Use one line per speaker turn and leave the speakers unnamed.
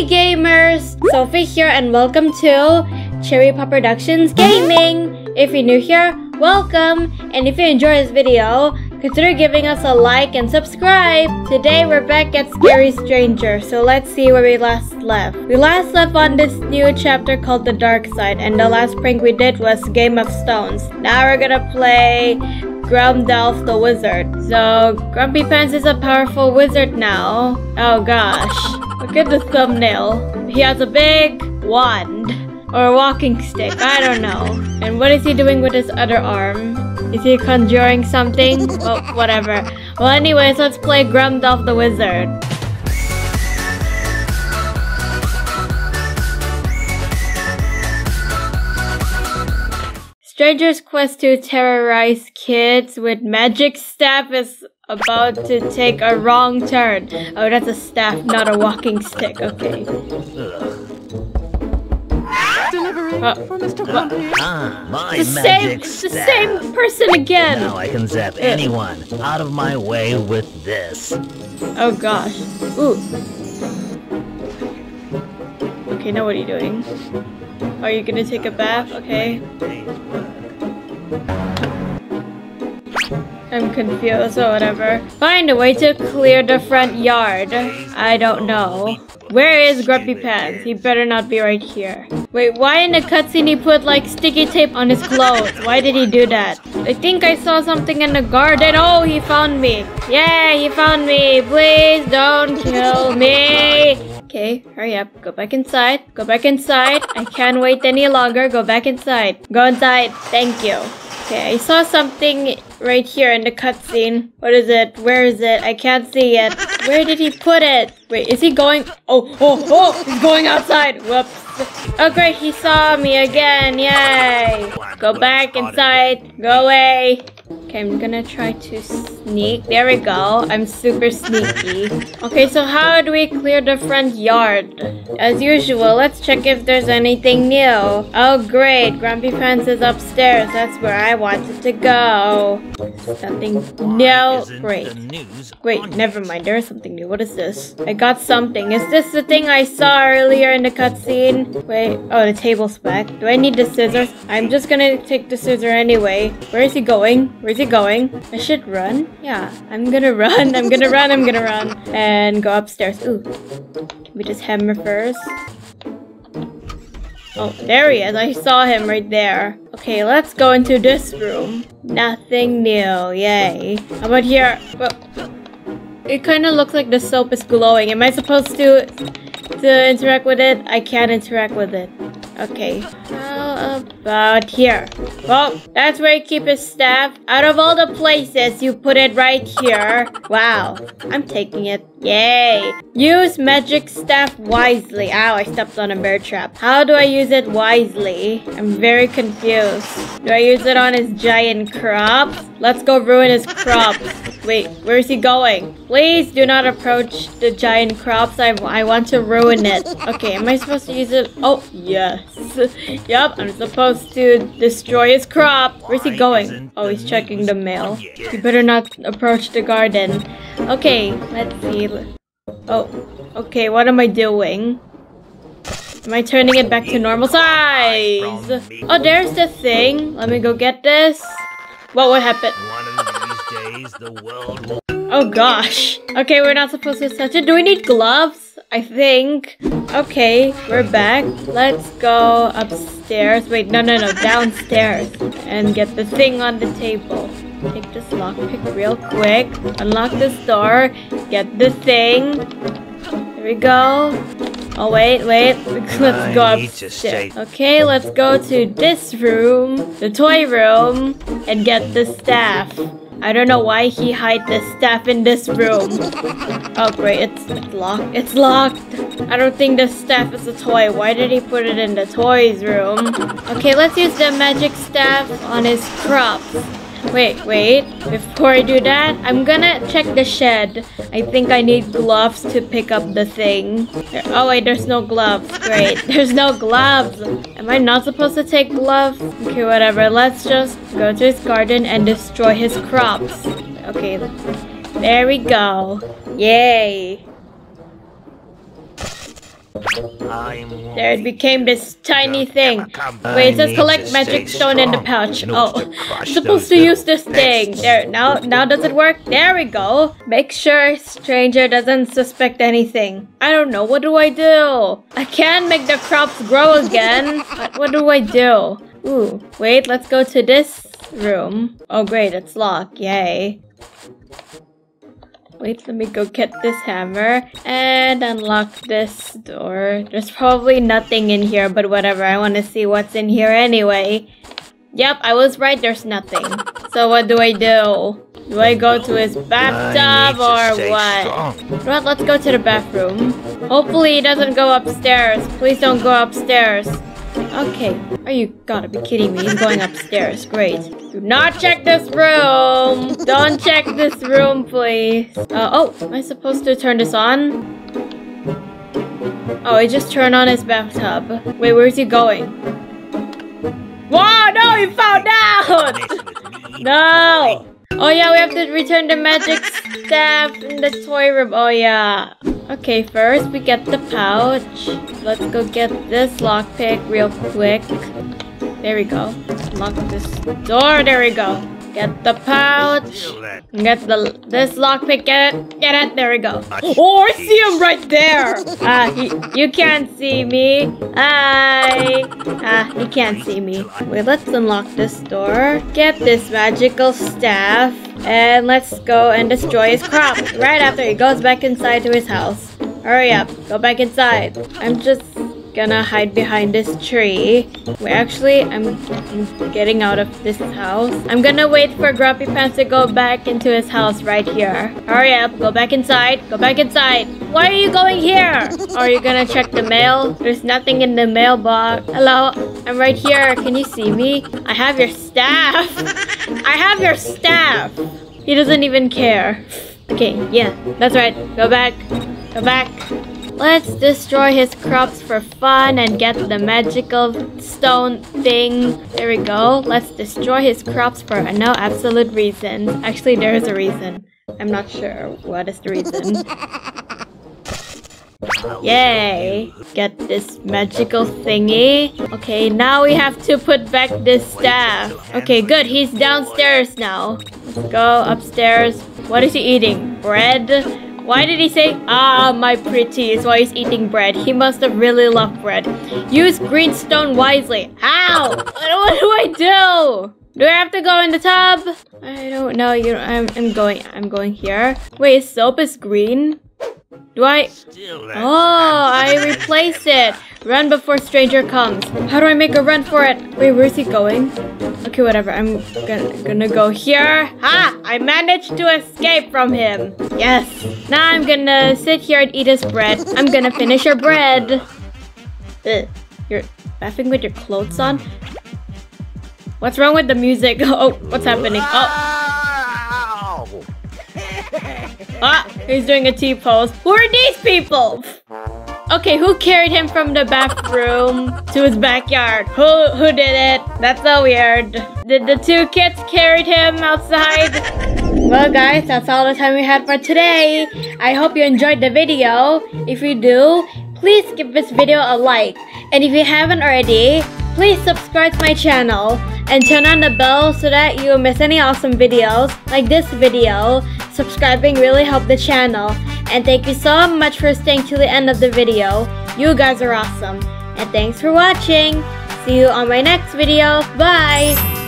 Hey gamers! Sophie here and welcome to Cherry Pop Productions Gaming! If you're new here, welcome! And if you enjoy this video, consider giving us a like and subscribe! Today we're back at Scary Stranger, so let's see where we last left. We last left on this new chapter called The Dark Side, and the last prank we did was Game of Stones. Now we're gonna play Grumpdalf the Wizard. So, Grumpy Pants is a powerful wizard now. Oh gosh. Look at the thumbnail. He has a big wand. Or a walking stick, I don't know. And what is he doing with his other arm? Is he conjuring something? well, whatever. Well, anyways, let's play Grumpdalf the Wizard. Stranger's quest to terrorize kids with magic staff is about to take a wrong turn. Oh, that's a staff, not a walking stick. Okay.
Delivery
Uh,
for Mr. Grumpy.
Ah, my
The same,
magic
the same person again.
Now I can zap anyone out of my way with this.
Oh gosh. Ooh. Okay, now what are you doing? Are you gonna take a bath? Okay. I'm confused or whatever. Find a way to clear the front yard. I don't know. Where is Grumpy Pants? He better not be right here. Wait, why in the cutscene he put like sticky tape on his clothes? Why did he do that? I think I saw something in the garden. Oh, he found me. Yeah, he found me. Please don't kill me. Okay, hurry up. Go back inside. Go back inside. I can't wait any longer. Go back inside. Go inside. Thank you. Okay, I saw something right here in the cutscene. What is it? Where is it? I can't see it. Where did he put it? Wait, is he going? Oh, oh, oh! He's going outside. Whoops. Oh, great! He saw me again. Yay! Go back inside. Go away. Okay, I'm gonna try to sneak. There we go. I'm super sneaky. Okay, so how do we clear the front yard? As usual, let's check if there's anything new. Oh, great. Grumpy Pants is upstairs. That's where I wanted to go. Something no.
Isn't
Great. Wait, never mind. There is something new. What is this? I got something. Is this the thing I saw earlier in the cutscene? Wait. Oh, the table's back. Do I need the scissors? I'm just gonna take the scissor anyway. Where is he going? Where's he going? I should run. Yeah, I'm gonna run. I'm gonna run. I'm gonna run. And go upstairs. Ooh. Can we just hammer first? Oh, there he is. I saw him right there. Okay, let's go into this room. Nothing new. Yay. How about here? Well, it kind of looks like the soap is glowing. Am I supposed to to interact with it? I can't interact with it. Okay. About here? Well, that's where you keep his staff. Out of all the places, you put it right here. Wow. I'm taking it. Yay. Use magic staff wisely. Ow, I stepped on a bear trap. How do I use it wisely? I'm very confused. Do I use it on his giant crops? Let's go ruin his crops. Wait, where is he going? Please do not approach the giant crops. I, I want to ruin it. Okay, am I supposed to use it? Oh, yes. yep, I'm supposed to destroy his crop. Where's he going? Oh, he's checking the mail. You better not approach the garden. Okay, let's see. Oh, okay, what am I doing? Am I turning it back to normal size? Oh, there's the thing. Let me go get this. What would happen?
one of these days the world will
Oh gosh. Okay, we're not supposed to touch it. Do we need gloves? I think. Okay, we're back. Let's go upstairs. Wait, no, no, no, downstairs. And get the thing on the table. Take this lockpick real quick. Unlock this door. Get the thing. There we go. Oh, wait, wait. Let's go
I need to
upstairs. Okay, let's go to this room, the toy room, and get the staff. I don't know why he hid the staff in this room. Oh great, it's, it's locked. It's locked. I don't think the staff is a toy. Why did he put it in the toys room? Okay, let's use the magic staff on his crops. Wait, wait. Before I do that, I'm gonna check the shed. I think I need gloves to pick up the thing. Oh wait, there's no gloves. Great. There's no gloves. Am I not supposed to take gloves? Okay, whatever. Let's just go to his garden and destroy his crops. Okay. There we go. Yay. There it became this tiny thing. Wait, it says collect magic stone in the pouch. Oh, I'm supposed to use this thing. There, now, now does it work? There we go. Make sure stranger doesn't suspect anything. I don't know. What do I do? I can't make the crops grow again. What, what do I do? Ooh, wait. Let's go to this room. Oh, great. It's locked. Yay. Wait, let me go get this hammer and unlock this door. There's probably nothing in here, but whatever. I want to see what's in here anyway. Yep, I was right. There's nothing. So what do I do? Do I go to his bathtub or what?
strong.
Well, let's go to the bathroom. Hopefully he doesn't go upstairs. Please don't go upstairs. Okay. Are you gotta be kidding me? He's going upstairs. Great. Do not check this room. Don't check this room, please. Uh, oh, am I supposed to turn this on? Oh, he just turned on his bathtub. Wait, where's he going? Whoa, no, he found out! No! Oh yeah, we have to return the magic staff in the toy room. Oh yeah. Okay, first we get the pouch. Let's go get this lockpick real quick. There we go. Lock this door. There we go. Get the pouch. Get the this lockpick. Get it. Get it. There we go. Oh, I see him right there. Ah, he, you can't see me. Hi. Ah, he can't see me. Wait, let's unlock this door. Get this magical staff. And let's go and destroy his crop right after he goes back inside to his house. Hurry up. Go back inside. I'm just gonna hide behind this tree. Wait, actually, I'm, getting out of this house. I'm gonna wait for Grumpy Pants to go back into his house right here. Hurry up, go back inside. Go back inside. Why are you going here? Are you gonna check the mail? There's nothing in the mailbox. Hello, I'm right here. Can you see me? I have your staff. I have your staff. He doesn't even care. Okay, yeah, that's right. Go back. Go back. Let's destroy his crops for fun and get the magical stone thing. There we go. Let's destroy his crops for no absolute reason. Actually, there is a reason. I'm not sure what is the reason. Yay! Get this magical thingy. Okay, now we have to put back this staff. Okay, good. He's downstairs now. Let's go upstairs. What is he eating? Bread? Why did he say, ah, my pretty"? pretties, while he's eating bread? He must have really loved bread. Use greenstone wisely. How? What do I do? Do I have to go in the tub? I don't know. You know, I'm, I'm going. I'm going here. Wait, soap is green. Do I? Oh, I replaced it. Run before stranger comes. How do I make a run for it? Wait, where's he going? Okay, whatever. I'm gonna, gonna go here. Ha! I managed to escape from him. Yes. Now I'm gonna sit here and eat his bread. I'm gonna finish your bread. Ugh. You're laughing with your clothes on? What's wrong with the music? Oh, what's happening? Oh! ah, he's doing a T-pose. Who are these people? Okay, who carried him from the bathroom to his backyard? Who who did it? That's so weird. Did the two kids carried him outside? Well guys, that's all the time we had for today. I hope you enjoyed the video. If you do, please give this video a like. And if you haven't already, please subscribe to my channel and turn on the bell so that you won't miss any awesome videos like this video. Subscribing really helped the channel. And thank you so much for staying till the end of the video. You guys are awesome. And thanks for watching. See you on my next video. Bye!